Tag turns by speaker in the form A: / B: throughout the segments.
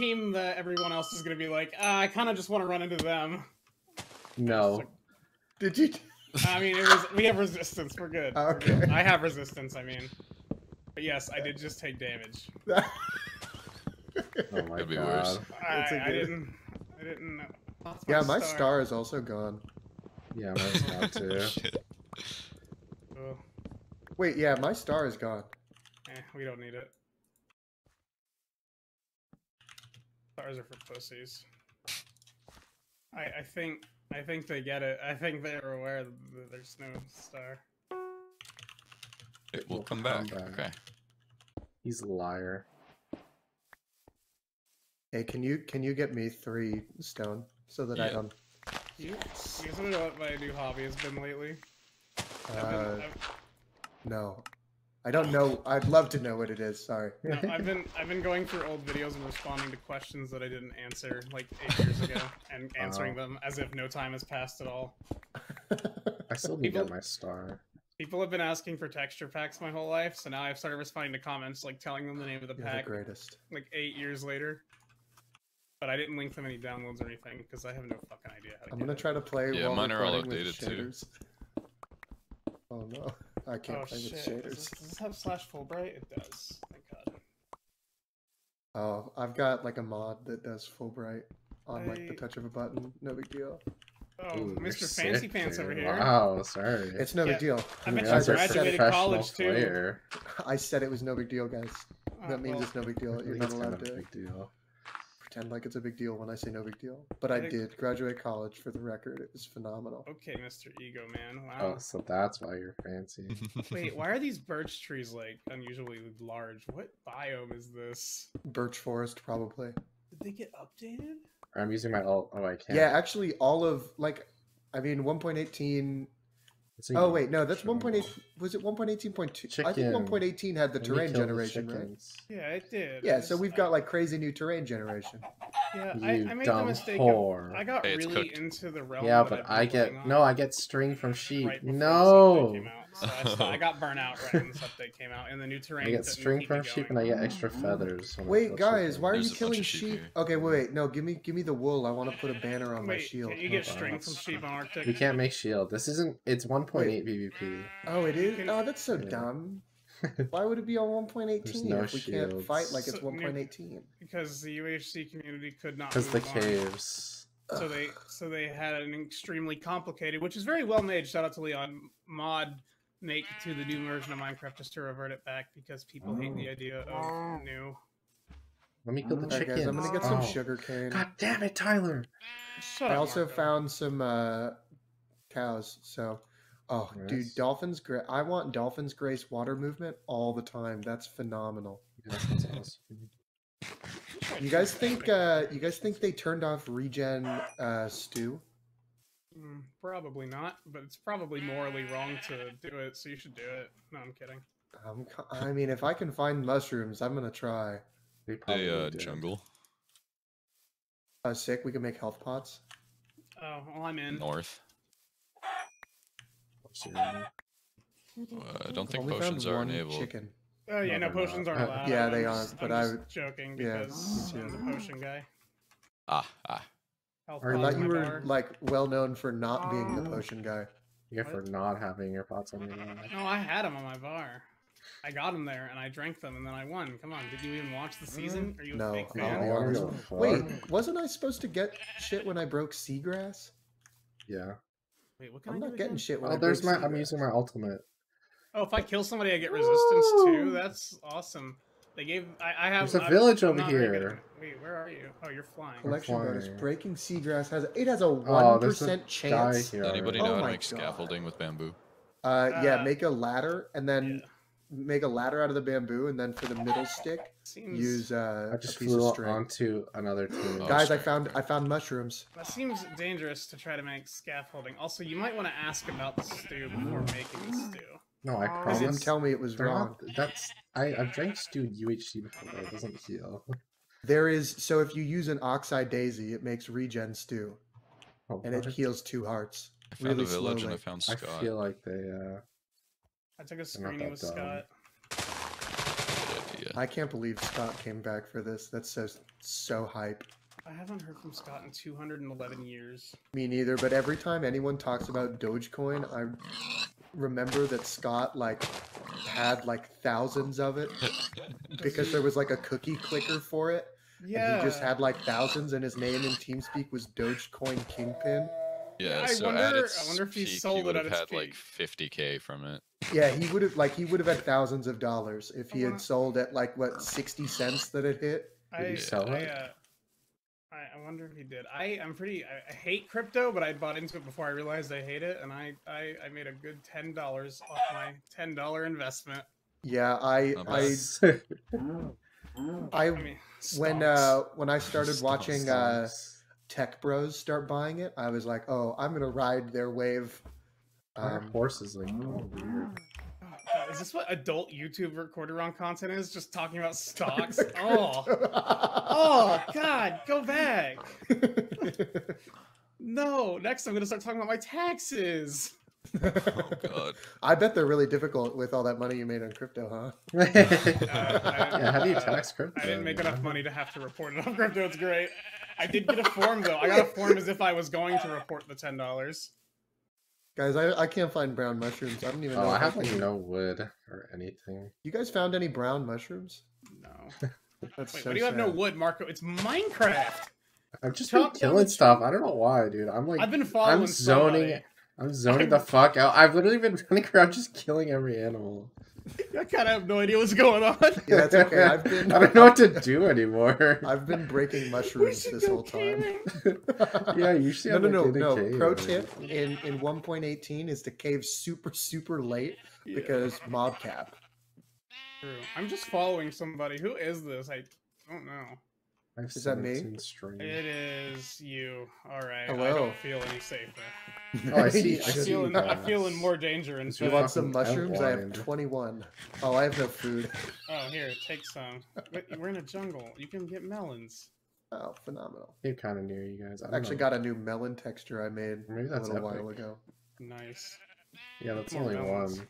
A: we're the team that everyone else is gonna be like, uh, I kind of just want to run into them.
B: No.
C: Did you?
A: I mean, it was we have resistance. We're good. We're
C: Okay.
A: good. I have resistance. I mean, but yes, I did just take damage.
B: Oh my
D: Could be
B: god.
D: worse.
A: I,
C: That's a
A: I
C: good-
A: didn't. I didn't. lost
C: yeah, my star is also gone.
B: Yeah, mine's not too.
D: Shit.
C: Wait, yeah, my star is gone.
A: Eh, we don't need it. Stars are for pussies. I I think I think they get it. I think they're aware that there's no star.
D: It will
B: We'll
D: come
B: come
D: back.
B: back.
D: Okay.
B: He's a liar.
C: Hey, can you can you get me three stone so that I don't?
A: You, you guys wanna know what my new hobby has been lately? I've been,
C: Uh,
A: I've,
C: no, I don't know. I'd love to know what it is. Sorry.
A: no, I've been I've been going through old videos and responding to questions that I didn't answer like eight years ago and answering
B: Oh.
A: them as if no time has passed at all.
B: I still need to
A: People-
B: get my star.
A: People have been asking for texture packs my whole life, so now I've started responding to comments like telling them the name of the
C: You're the
A: pack
C: greatest.
A: like eight years later. But I didn't link them any downloads or anything because I have no fucking idea how to
C: I'm
A: get
C: gonna
A: it.
C: try to play.
D: Yeah,
C: while
D: mine are all
C: recording with
D: updated too.
C: shaders. Oh no, I can't
A: Oh
C: play
A: shit!
C: with
A: Does
C: shaders.
A: this, does this have slash Fullbright? It does. Thank God.
C: Oh, I've got like a mod that does Fullbright on like the touch of a button. No big deal.
A: Oh,
B: Ooh,
A: Mr. Fancy
B: sick,
A: Pants over here.
B: Wow, sorry.
C: It's no
A: Yeah,
C: big deal.
A: I bet
B: You
A: you
B: guys
A: graduated
B: professional
A: college too.
B: player.
C: I said it was no big deal, guys.
A: Oh,
C: That means
A: well,
C: it's no big deal. You're not
B: it's kind
C: allowed
B: a
C: to
B: big deal.
C: Pretend like it's a big deal when I say no big deal. But
A: I
C: I did graduate college for the record. It was phenomenal.
A: Okay, Mr. Ego Man. Wow.
B: Oh, so that's why you're fancy.
A: Wait, why are these birch trees like unusually large? What biome is this?
C: Birch forest, probably.
A: Did they get updated?
B: I'm using my alt. Oh, I can't.
C: Yeah, actually, all of like, I mean, 1.18.
B: It's a
C: Oh wait, no, that's 1.8. Was it 1.18.2? I think 1.18 had the terrain
B: kill the
C: generation, right?
A: Yeah, it did.
C: Yeah, so we've got like crazy new terrain generation.
A: Yeah,
B: You
A: I, I made the
B: dumb
A: mistake.
B: whore.
A: Of, I got
D: Hey, it's
A: really
D: cooked.
A: into the realm.
B: Yeah, but
A: I've been
B: I get
A: playing
B: no, I get string from sheep.
A: right
B: no,
A: update came out. So I, just- I got burnt out right when this update came out, and the new terrain.
B: I get string
A: keep
B: from sheep and I get extra feathers. when
C: Wait, guys, why are
D: There's
C: you
D: a bunch
C: killing
D: of sheep
C: sheep?
D: here.
C: Okay, wait, wait, no, give me, give me the wool. I want to put a banner on my
A: Wait,
C: shield.
A: can you get
B: Hold on,
A: string from sheep on Arctic?
B: We can't make shield. This isn't. It's 1.8 PvP.
C: Oh, it is. Oh, that's so
B: Yeah.
C: dumb. Why would it be on 1.18
B: no
C: if we can't fight like it's
A: shields. So,
C: 1.18?
A: because the UHC community could not.
B: Because the
A: move on.
B: caves.
A: So they so they had an extremely complicated, which is very well made. Shout out to Leon mod make to the new version of Minecraft just to revert it back because people hate the
B: Oh.
A: idea of new.
B: Let me kill the
C: Alright,
B: chickens.
C: guys, I'm gonna get some
B: Oh.
C: sugar cane.
B: God damn it, Tyler!
A: Shut
C: I
A: up,
C: also
A: Marco.
C: found some uh, cows. So, oh, dude, dolphins. Gra- I want dolphins grace water movement all the time. That's phenomenal.
B: That's awesome.
C: You guys think? Uh, you guys think they turned off regen uh, stew?
A: Mm, probably not, but it's probably morally wrong to do it. So you should do it. No, I'm kidding.
C: Um, co- I mean, if I can find mushrooms, I'm gonna try.
B: They probably
D: The uh, jungle
C: Uh, sick. We can make health pots.
A: Oh, well, I'm in.
D: north.
B: What's?
D: Uh, I don't think
C: Only
D: potions are
C: one
D: enabled.
C: Chicken.
A: Oh yeah,
B: No,
A: no,
B: they're
A: potions
B: not.
A: aren't
C: Uh,
A: allowed.
C: yeah,
A: I'm
C: they aren't, but
A: I'm
C: I
A: just joking because
C: me
A: I'm the potion guy.
D: Ah, ah.
A: Health
C: I thought you were
A: bar.
C: like well known for not being the
A: Oh.
C: potion guy.
B: You're for not having your pots on your mm, bar.
A: No, I had them on my bar. I got them there and I drank them and then I won. Come on, did you even watch the season? Are you a
C: No,
A: fake
C: I'll
A: fan?
C: be honest.
B: what the fuck?
C: Wait, wasn't I supposed to get shit when I broke seagrass?
B: Yeah.
A: Wait, what can
C: I'm
A: I
C: not getting
A: again?
C: shit when
B: Oh,
C: I
B: there's
C: broke
B: my. I'm using my ultimate.
A: Oh, if I kill somebody, I get resistance too. That's awesome. They gave. I, I have.
B: There's a
A: I'm-
B: village
A: I'm
B: over
A: not very good
B: here.
A: Wait, where are you? Oh, you're flying.
C: Collection bonus.
B: flying.
C: Breaking seagrass has it has a
B: Oh,
C: one
B: there's a
C: percent
B: guy
C: chance.
B: here.
D: Anybody
C: Oh
D: know how to make
C: God.
D: scaffolding with bamboo?
C: Uh, yeah,
A: Uh,
C: make a ladder and then
A: Yeah.
C: make a ladder out of the bamboo, and then for the middle stick,
A: Seems.
C: use uh,
B: I
C: a
B: just
C: piece
B: flew
C: of string.
B: onto another team.
D: Oh,
C: Guys, I found. I found mushrooms.
A: That seems dangerous to try to make scaffolding. Also, you might want to ask about the stew before making the stew.
B: No, I
C: They
B: promise.
C: didn't tell me it was
B: They're
C: wrong.
B: not- that's I. I've drank stewed UHC before. It doesn't heal.
C: There is so if you use an oxeye daisy, it makes regen stew,
B: Oh,
C: and it heals two hearts.
D: I found
C: really
D: a village
C: slowly.
D: and I found
B: I feel like they. uh
A: I took a
B: not
A: screening with
B: dumb.
A: Scott.
C: I can't believe Scott came back for this. That's so so hype.
A: I haven't heard from Scott in 211 years.
C: Me neither. But every time anyone talks about Dogecoin, I remember that Scott like had like thousands of it because there was like a cookie clicker for it.
A: Yeah.
C: And he just had like thousands, and his name in TeamSpeak was Dogecoin Kingpin.
D: Yeah,
A: I
D: so
A: wonder-
D: at
A: I wonder if he
D: peak,
A: sold it
D: would
A: at
D: have
A: its
D: had like 50k from it.
C: Yeah, he would have like he would have had thousands of dollars if he
A: wanna-
C: had sold at like what sixty cents that it hit.
A: I,
B: Did he sell
A: I,
B: it?
A: uh, I, I wonder if he did. I, I'm pretty. I, I hate crypto, but I bought into it before I realized I hate it, and I, I, I made a good ten dollars off my ten dollar investment.
C: Yeah, I I. I
A: I mean,
C: when uh when I started watching uh Tech Bros start buying it, I was like, oh, I'm gonna ride their wave.
B: Our
C: Um,
B: horse is like oh, weird.
A: God, is this what adult YouTube recorder on content is? Just talking about stocks? oh, oh, God, go back. No, next I'm gonna start talking about my taxes.
D: Oh god.
C: I bet they're really difficult with all that money you made on crypto, huh?
B: yeah, how do you
A: uh,
B: tax crypto?
A: I didn't make enough money to have to report it on crypto. It's great. I did get a form though. I got a form as if I was going to report the ten dollars.
C: Guys, I, I can't find brown mushrooms. I don't even oh, know.
B: Oh, I have like no wood or anything.
C: You guys found any brown mushrooms?
A: No.
C: That's
A: Wait,
C: so
A: what do you have no wood, Marco? It's Minecraft.
B: I'm just been killing
A: the
B: stuff. I don't know why, dude. I'm like,
A: I've been following I'm
B: zoning-
A: somebody.
B: I'm zoning the fuck out. I've literally been running around just killing every animal.
A: I kind of have no idea what's going on.
C: Yeah, that's okay. I've been
B: I don't know what to do anymore.
C: I've been breaking mushrooms this whole time.
B: yeah, you should.
C: No, no, no,
B: like, in
C: no.
B: cave
C: Pro tip in in 1.18 is to cave super super late
A: Yeah,
C: because mob cap.
A: true. I'm just following somebody. Who is this? I don't know.
B: I've
C: Is that me?
B: 17.
A: It is you. All right. I
C: Hello.
A: don't feel any safer.
B: Oh, I see- I
A: I
B: see
A: feel in, I
B: guys.
A: feel in more danger and
B: Is
C: You
B: You're
C: want some mushrooms? I have 21. Oh, I have no food.
A: Oh, here, take some. Wait, we're in a jungle. You can get melons.
C: Oh, phenomenal.
B: Cave kind of near you guys. I
C: I actually
B: know.
C: got a new melon texture I made
B: Maybe
C: a
B: that's
C: little
B: epic.
C: while ago.
A: Nice.
B: Yeah, that's
A: More
B: only
A: melons.
B: one.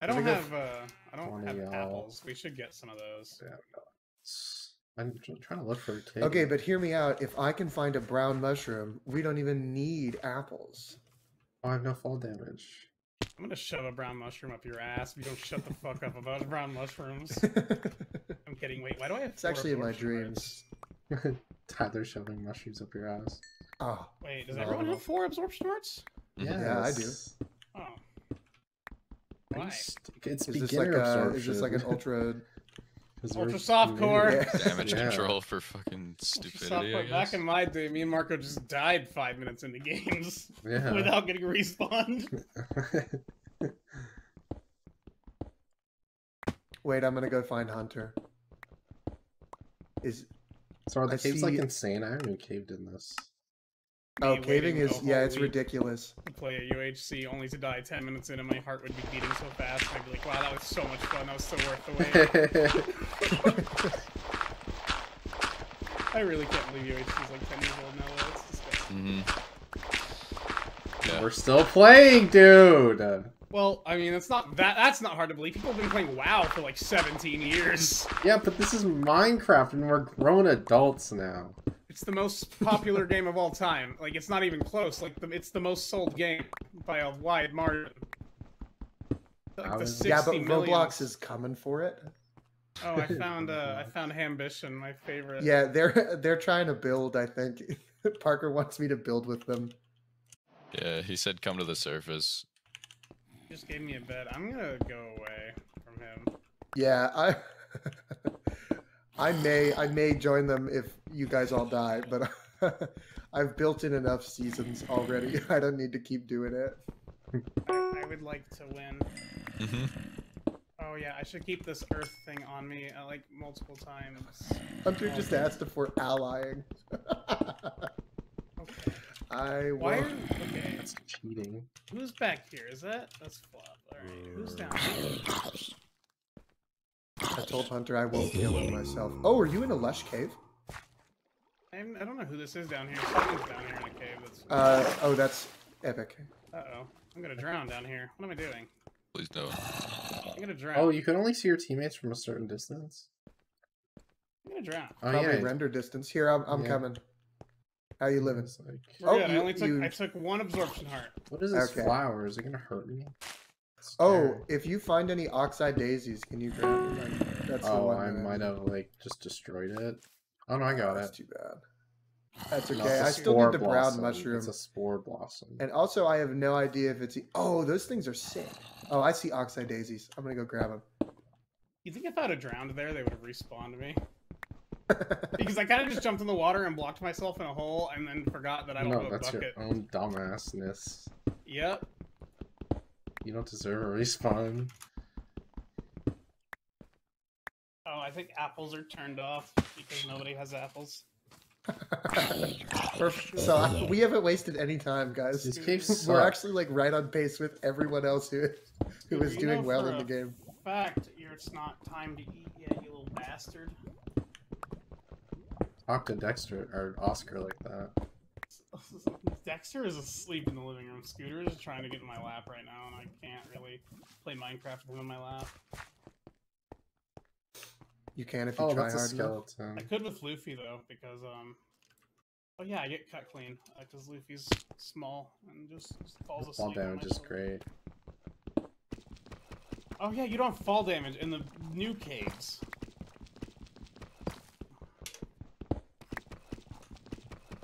A: I don't have. Uh, I don't have
B: Twenty,
A: apples. We should get some of those.
B: Yeah, no. It's- I'm trying to look for a cave.
C: Okay, but hear me out. If I can find a brown mushroom, we don't even need apples.
B: Oh, I have no fall damage.
A: I'm gonna shove a brown mushroom up your ass if you don't shut the fuck up about brown mushrooms. I'm kidding. Wait, why do I have?
C: It's actually in my
A: absorption
C: dreams.
A: rates?
B: Tyler shoving mushrooms up your ass.
C: Oh,
A: Wait, does
C: No.
A: everyone have four absorption rates?
D: Mhm.
C: Yeah, I do.
A: Oh. Why?
B: st- It's
C: is this
B: beginner
C: like a,
B: absorption.
C: is this like an ultra?
B: 'Cause
A: Ultra
B: we're
A: soft core?
D: Damage
B: Yeah.
D: control for fucking stupidity. I guess.
A: Back in my day, me and Marco just died five minutes into games
B: Yeah.
A: without getting respawned.
C: Wait, I'm gonna go find Hunter. Is
B: so are the
C: I
B: caves like insane? I haven't even caved in this.
C: Oh caving is yeah, it's ridiculous.
A: to play a UHC only to die 10 minutes in and my heart would be beating so fast and I'd be like, wow, that was so much fun. That was so worth the wait. I really can't believe UHC is like 10 years old now. though. It's disgusting.
D: Mm-hmm. Yeah.
B: We're still playing, dude.
A: Well, I mean, it's not that. That's not hard to believe. People have been playing WoW for like 17 years.
B: Yeah, but this is Minecraft, and we're grown adults now.
A: It's the most popular game of all time. Like, it's not even close. Like, the, it's the most sold game by a wide margin. Like
B: How
A: the
B: is it?
A: 60
C: Yeah, but
A: million-
C: Roblox is coming for it.
A: Oh, I found uh, I found Ambition, my favorite.
C: Yeah, they're they're trying to build. I think Parker wants me to build with them.
D: Yeah, he said come to the surface.
A: He just gave me a bed. I'm gonna go away from him.
C: Yeah, I I may I may join them if you guys all die, but I've built in enough seasons already. I don't need to keep doing it.
A: I, I would like to win.
D: Mm-hmm.
A: Oh yeah, I should keep this Earth thing on me uh, like multiple times.
C: Hunter just asked if we're allying.
A: Okay.
C: I
A: Why? Are, okay.
B: That's cheating.
A: Who's back here? Is that that's flop? All right. Who's down? Here?
C: I told Hunter I won't kill him myself. Oh, are you in a lush cave?
A: I'm, I don't know who this is down here. Someone's down here in a cave. That's.
C: Uh oh, that's epic.
A: Uh oh. I'm gonna drown down here. What am I doing?
D: Please no.
A: I'm gonna drown.
B: Oh, you can only see your teammates from a certain distance.
A: I'm gonna drown.
B: Oh
C: Probably
B: yeah.
C: render distance. Here, I'm, I'm
B: Yeah.
C: coming. How you living?
B: It's like,
A: We're
C: Oh,
A: good. I only took
C: you-
A: I took one absorption heart.
B: what is this
C: Okay.
B: flower? Is it gonna hurt me? It's
C: Oh, if you find any oxeye daisies, can you grab them? Like, That's the
B: oh,
C: one.
B: I might have like just destroyed it. Oh no, I got
C: That's
B: it.
C: too bad. That's okay.
B: it's a
C: I still need the brown
B: blossom.
C: mushroom.
B: It's a spore blossom.
C: And also, I have no idea if it's. e- Oh, those things are sick. Oh, I see oxeye daisies. I'm gonna go grab them.
A: You think if I'd have drowned there, they would have respawned me? Because I kind of just jumped in the water and blocked myself in a hole, and then forgot that I don't
B: no,
A: have a
B: that's
A: bucket.
B: your own dumbassness.
A: Yep.
B: You don't deserve a respawn.
A: Oh, I think apples are turned off because nobody has apples.
C: Perfect. So I, we haven't wasted any time, guys.
B: These caves
C: We're actually like right on pace with everyone else who who
A: Dude,
C: is
A: you
C: doing well in the
A: a
C: game.
A: Fact, you're, it's not time to eat yet, you little bastard.
B: Octodexter or Oscar like that.
A: Dexter is asleep in the living room. Scooter is trying to get in my lap right now, and I can't really play Minecraft with him in my lap.
C: You can if you
B: Oh,
C: try
B: that's
C: hard enough.
B: skeleton.
A: I could with Luffy though, because um, oh yeah, I get cut clean because Luffy's small and just, just falls asleep.
B: Fall damage is great.
A: Oh yeah, you don't have fall damage in the new caves.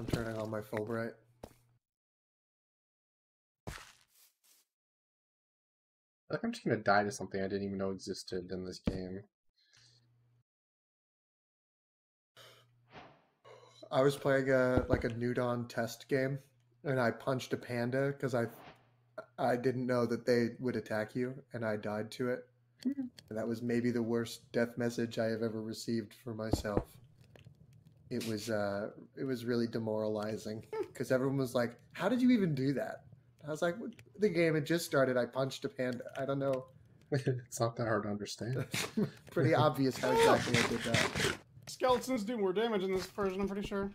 C: I'm turning on my Fullbright.
B: I think I'm just gonna die to something I didn't even know existed in this game.
C: I was playing a like a Nudon test game, and I punched a panda because I I didn't know that they would attack you, and I died to it. And that was maybe the worst death message I have ever received for myself. It was uh, it was really demoralizing because everyone was like, "How did you even do that?" I was like, "The game had just started. I punched a panda. I don't know.
B: it's not that hard to understand.
C: Pretty obvious how exactly I did that."
A: Skeletons do more damage in this version, I'm pretty sure.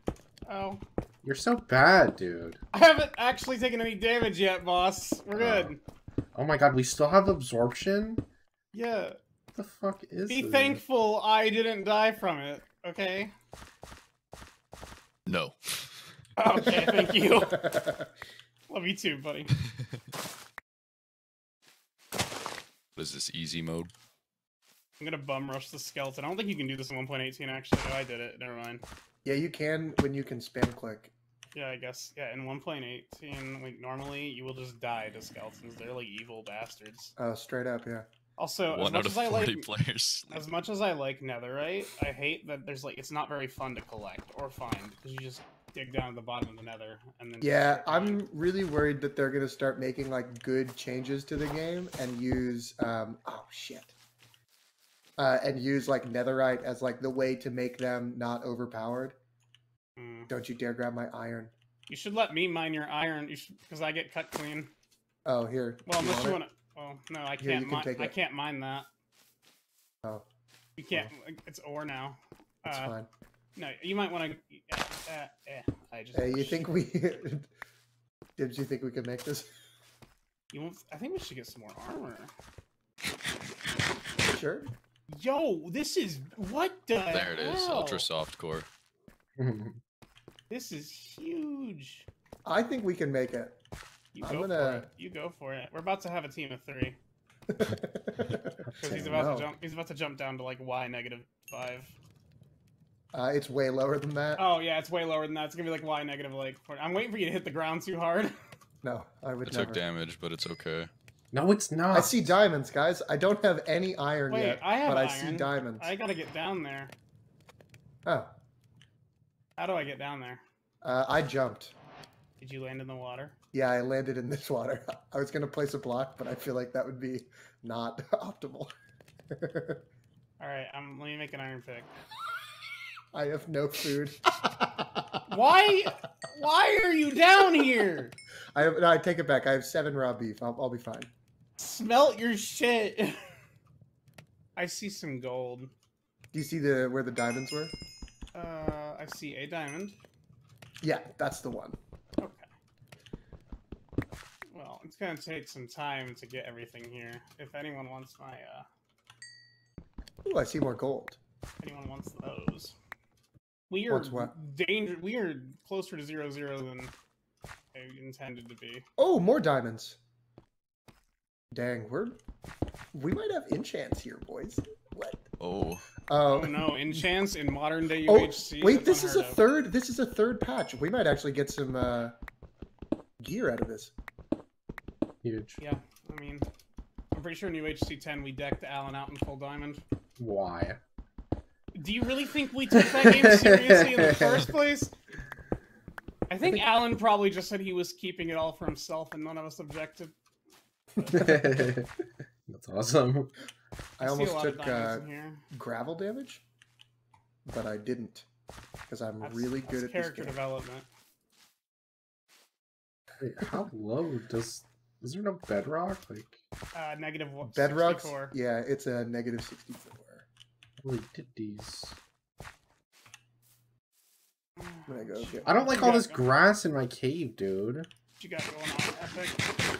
A: Oh.
B: You're so bad, dude.
A: I haven't actually taken any damage yet, boss. We're oh. good.
B: Oh my god, we still have absorption?
A: Yeah.
B: What the fuck is
A: Be
B: this?
A: thankful I didn't die from it, okay?
D: No.
A: Okay, thank you. Love you too, buddy.
D: What is this easy mode?
A: I'm gonna bum rush the skeleton. I don't think you can do this in 1.18 actually. Oh, I did it. Never mind.
C: yeah, you can when you can spam click.
A: Yeah, I guess. Yeah, in 1.18, like normally you will just die to skeletons. They're like evil bastards.
C: Oh, straight up, yeah.
A: Also, as much as I like,
D: players.
A: as much as I like netherite, I hate that there's like it's not very fun to collect or find because you just dig down to the bottom of the nether and then.
C: Yeah. I'm really worried that they're gonna start making like good changes to the game and use um oh shit. Uh, and use like netherite as like the way to make them not overpowered.
A: Mm.
C: Don't you dare grab my iron.
A: You should let me mine your iron. You should because I get cut clean.
C: Oh, here.
A: Well, unless
C: want
A: you want to. Well, no, I can't.
C: can
A: mi- I
C: it.
A: can't mine that.
C: Oh,
A: You can't. It's ore now.
C: it's
A: Uh,
C: fine.
A: no, you might want to. Uh, eh, I just.
C: Hey, you think we? Did you think we could make this?
A: You won't, I think we should get some more armor.
C: Sure.
A: Yo, this is what the
D: There it is.
A: hell?
D: Ultra soft core.
A: This is huge.
C: I think we can make it.
A: You
C: I'm
A: go for
C: gonna-
A: it. You go for it. We're about to have a team of three because he's about
C: no.
A: to jump. He's about to jump down to like y negative five.
C: Uh, it's way lower than that.
A: Oh yeah, it's way lower than that. It's gonna be like y negative like. I'm waiting for you to hit the ground too hard.
C: No, I would
D: It
C: never.
D: took damage, but it's okay.
B: no, it's not.
C: I see diamonds, guys. I don't have any iron
A: Wait,
C: yet,
A: I have
C: but I see diamonds.
A: I gotta get down there.
C: Oh,
A: How do I get down there?
C: uh, I jumped.
A: Did you land in the water?
C: Yeah, I landed in this water. I was gonna place a block, but I feel like that would be not optimal.
A: All right, um, let me make an iron pick.
C: I have no food.
A: Why? Why are you down here?
C: I have, no, I take it back. I have seven raw beef. I'll, I'll be fine.
A: Smelt your shit. I see some gold.
C: Do you see the where the diamonds were?
A: Uh, I see a diamond.
C: Yeah, that's the one.
A: Okay. Well, It's gonna take some time to get everything here. If anyone wants my, uh,
C: Ooh, I see more gold.
A: if anyone wants those, we are
C: What's what?
A: danger. We are closer to zero zero than I intended to be.
C: Oh, more diamonds. Dang, we're we might have enchants here, boys. What?
D: Oh,
A: Oh
C: Oh,
A: no, enchants in modern day UHC.
C: oh
A: wait,
C: this is a
A: of.
C: third. This is a third patch. We might actually get some uh, gear out of this.
B: Huge.
A: Yeah, I mean, I'm pretty sure in UHC 10 we decked Alan out in full diamond.
B: Why?
A: Do you really think we took that game seriously in the first place? I think Alan probably just said he was keeping it all for himself and none of us objected.
B: That's awesome.
C: I
A: a
C: almost took uh, gravel damage, but I didn't because I'm
A: That's-
C: really
A: that's
C: good at
A: character development.
B: Wait, how low does? Is there no bedrock? Like,
A: Uh, negative one.
C: Bedrocks,
A: 64.
C: yeah, it's a negative sixty-four.
B: Holy titties.
C: I'm gonna go get.
B: I don't like all this
A: going-
B: grass in my cave, dude.
A: What you got going on, Epic?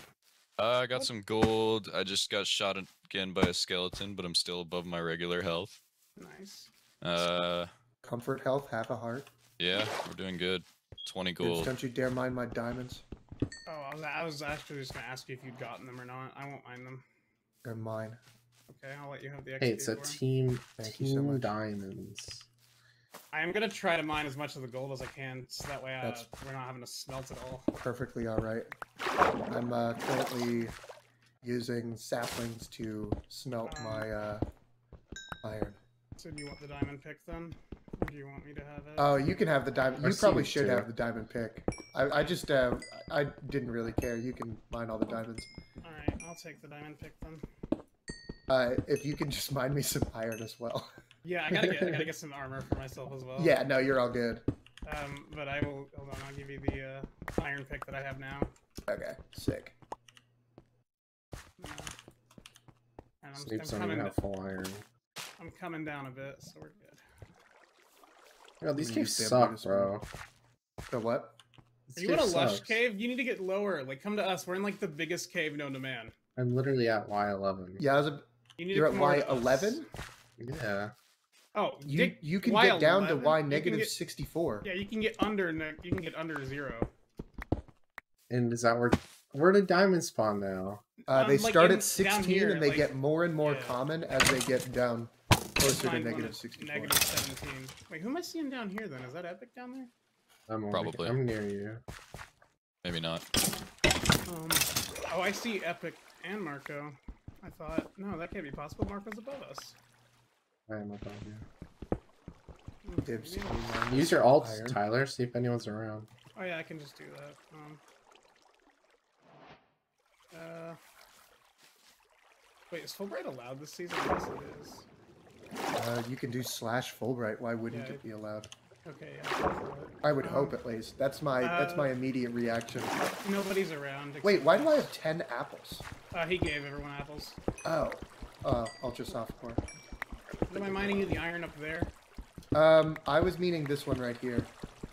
D: uh, I got some gold. I just got shot again by a skeleton, but I'm still above my regular health.
A: Nice.
D: Uh,
C: Comfort health, half a heart.
D: yeah, we're doing good. 20
C: Dudes,
D: gold.
C: don't you dare mind my diamonds.
A: Oh, I was, I was actually just gonna ask you if you'd gotten them or not. I won't mind them.
C: They're mine.
A: Okay, I'll let you have the XP
B: Hey, it's a
A: for 'em.
B: team.
C: Thank you so
B: team diamonds.
A: I am gonna try to mine as much of the gold as I can, so that way uh, we're not having to smelt it all.
C: Perfectly all right. I'm uh, currently using saplings to smelt
A: Um,
C: my uh, iron.
A: So do you want the diamond pick then? Or do you want me to have it?
C: Oh, you can have the diamond.
B: I
C: You probably should
B: too.
C: have the diamond pick. I, I just uh, I didn't really care. You can mine all the diamonds.
A: Alright, I'll take the diamond pick then.
C: Uh, if you can just mine me some iron as well.
A: Yeah, I gotta get I gotta get some armor for myself as well.
C: Yeah, no, you're all good.
A: Um, but I will hold on, I'll give you the uh, iron pick that I have now.
C: Okay, sick.
A: Uh, And I'm,
B: Snape's
A: I'm
B: don't
A: coming
B: have full iron.
A: I'm coming down a bit, so we're good.
B: Yo, these
C: I'm
B: caves suck, bro.
C: The what?
B: This
A: Are you in a
B: cave
A: lush
B: sucks.
A: cave? You need to get lower. Like, come to us. We're in like the biggest cave known to man.
B: I'm literally at Y11.
C: Yeah, I was a,
A: You need
C: you're
A: to
C: at Y eleven.
B: Yeah.
A: Oh,
C: You
A: dig
C: you can
A: Y
C: get down to Y
A: you can
C: negative
A: get-
C: sixty four.
A: Yeah, you can get under. You can get under zero.
B: And is that where where did diamonds spawn now?
C: Uh,
A: Um,
C: they
A: like
C: start
A: in-
C: at sixteen
A: here,
C: and they
A: like-
C: get more and more
A: yeah.
C: common as they get down closer to
A: Find one
C: negative
A: at
C: sixty four.
A: Negative seventeen. Wait, who am I seeing down here then? Is that Epic down there?
B: I'm
D: Probably.
B: here. I'm near you.
D: Maybe not.
A: Um. Oh, I see Epic and Marco. I thought no, that can't be possible. Marco's above us.
B: I am above you.
C: Dibs.
A: maybe-
C: can you mine me
B: Use your alt,
C: iron?
B: Tyler. See if anyone's around.
A: Oh yeah, I can just do that. Um. Uh. Wait, is Fullbright allowed this season? Yes, it is.
C: Uh, you can do slash Fullbright. Why wouldn't
A: Yeah,
C: it be allowed?
A: Okay, yeah. go for it.
C: I would
A: Um,
C: hope at least. That's my that's
A: uh,
C: my immediate reaction.
A: Nobody's around.
C: Wait, why do I have ten apples?
A: Uh, he gave everyone apples.
C: Oh, uh, ultra soft core.
A: Am I mining you the iron up there?
C: Um, I was meaning this one right here.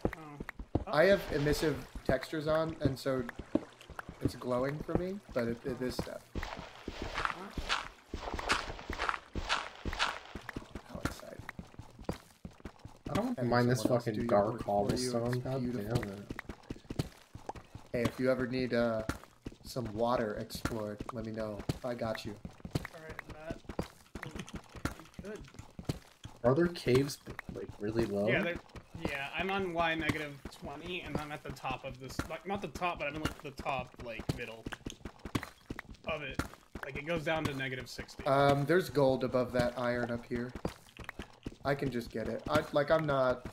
A: Oh.
C: I have emissive textures on, and so it's glowing for me. But it, it is stuff. How exciting!
B: I don't mind this
C: someone else do
B: fucking dark
C: work for you, it's
B: cobblestone. God damn it.
C: Hey, if you ever need uh some water explored, let me know. I got you.
A: Alright, that.
B: Are there caves like really low?
A: Yeah, yeah, I'm on Y negative 20, and I'm at the top of this. Like, not the top, but I'm in like the top, like, middle of it. Like, it goes down to negative 60.
C: Um, there's gold above that iron up here. I can just get it. I like. I'm not.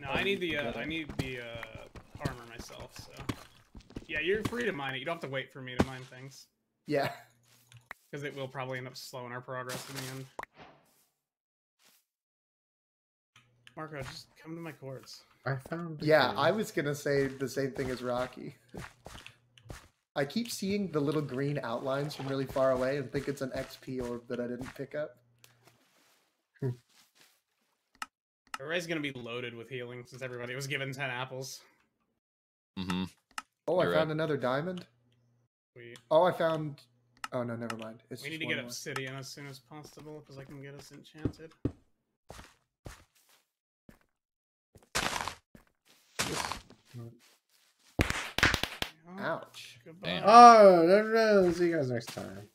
A: no, I need the, uh. I need the, uh, armor myself, so. Yeah, you're free to mine it. You don't have to wait for me to mine things.
C: Yeah.
A: Because it will probably end up slowing our progress in the end. Marco, just come to my courts.
B: I found.
C: Yeah,
B: cave.
C: I was gonna say the same thing as Rocky. I keep seeing the little green outlines from really far away and think it's an XP orb that I didn't pick up.
A: Everybody's gonna be loaded with healing since everybody was given 10 apples.
D: Mm-hmm.
C: Oh, I
D: You're
C: found
D: right.
C: another diamond.
A: Sweet.
C: Oh, I found. Oh no, never mind. It's
A: we need to
C: one
A: get
C: more.
A: obsidian as soon as possible because I can get us enchanted.
C: Ouch.
A: Goodbye.
D: Damn.
B: Oh, no, no, no. See you guys next time.